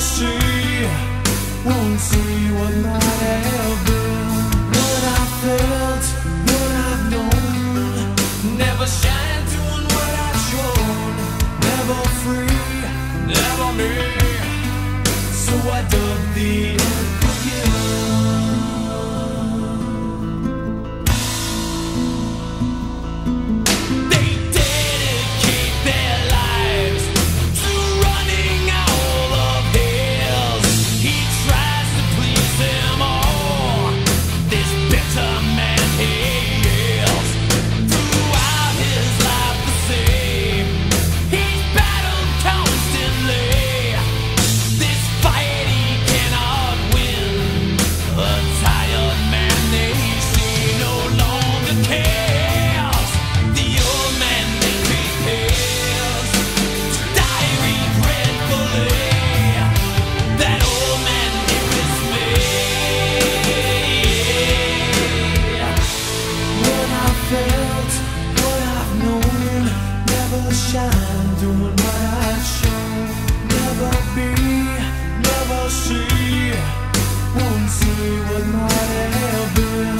she won't see what might have been. shine doing what I should never be, never see. Won't see what might have been.